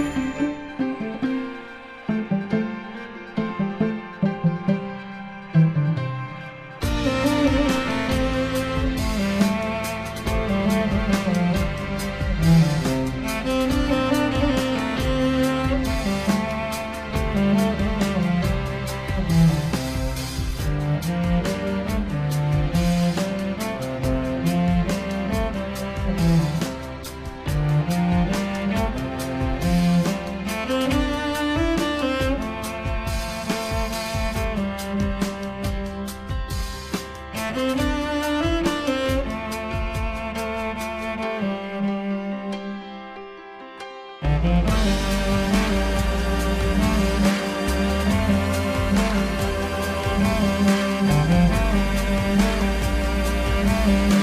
Música thank you